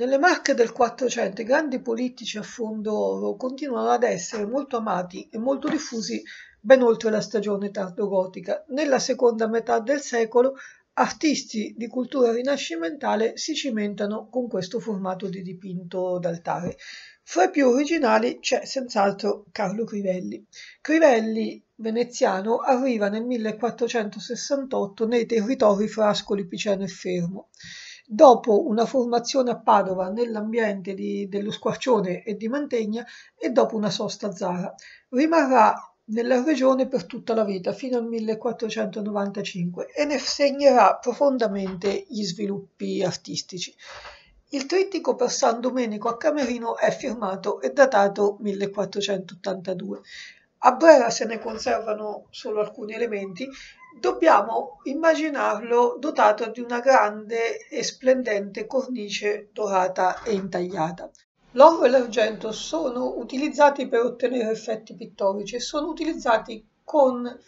Nelle Marche del Quattrocento i grandi politici a fondo oro continuano ad essere molto amati e molto diffusi ben oltre la stagione tardogotica. Nella seconda metà del secolo artisti di cultura rinascimentale si cimentano con questo formato di dipinto d'altare. Fra i più originali c'è senz'altro Carlo Crivelli. Crivelli, veneziano, arriva nel 1468 nei territori fra Ascoli Piceno e Fermo. Dopo una formazione a Padova nell'ambiente di, dello Squarcione e di Mantegna e dopo una sosta a Zara, rimarrà nella regione per tutta la vita, fino al 1495, e ne segnerà profondamente gli sviluppi artistici. Il trittico per San Domenico a Camerino è firmato e datato 1482. A Brera se ne conservano solo alcuni elementi dobbiamo immaginarlo dotato di una grande e splendente cornice dorata e intagliata. L'oro e l'argento sono utilizzati per ottenere effetti pittorici e sono utilizzati con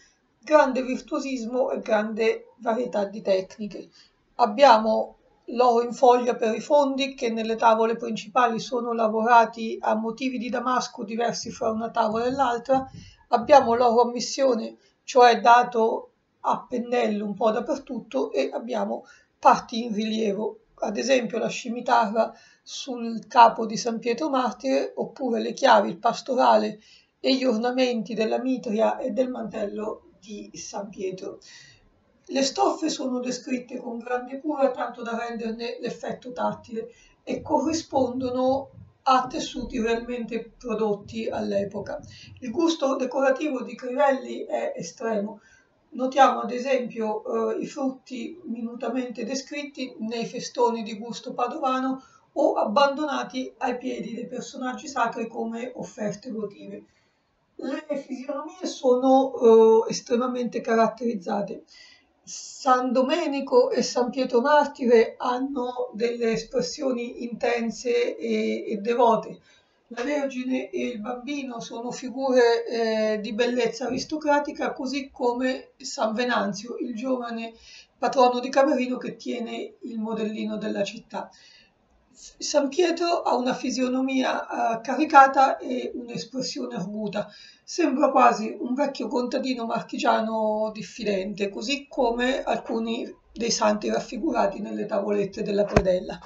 grande virtuosismo e grande varietà di tecniche. Abbiamo l'oro in foglia per i fondi che nelle tavole principali sono lavorati a motivi di damasco diversi fra una tavola e l'altra. Abbiamo l'oro a missione, cioè dato a pennello un po' dappertutto e abbiamo parti in rilievo, ad esempio la scimitarra sul capo di San Pietro Martire oppure le chiavi, il pastorale e gli ornamenti della mitria e del mantello di San Pietro. Le stoffe sono descritte con grande cura tanto da renderne l'effetto tattile e corrispondono a tessuti realmente prodotti all'epoca. Il gusto decorativo di Crivelli è estremo, Notiamo ad esempio eh, i frutti minutamente descritti nei festoni di gusto padovano o abbandonati ai piedi dei personaggi sacri come offerte votive. Le fisionomie sono eh, estremamente caratterizzate. San Domenico e San Pietro Martire hanno delle espressioni intense e, e devote, la Vergine e il Bambino sono figure eh, di bellezza aristocratica, così come San Venanzio, il giovane patrono di Camerino che tiene il modellino della città. San Pietro ha una fisionomia eh, caricata e un'espressione arguta, sembra quasi un vecchio contadino marchigiano diffidente, così come alcuni dei santi raffigurati nelle tavolette della predella.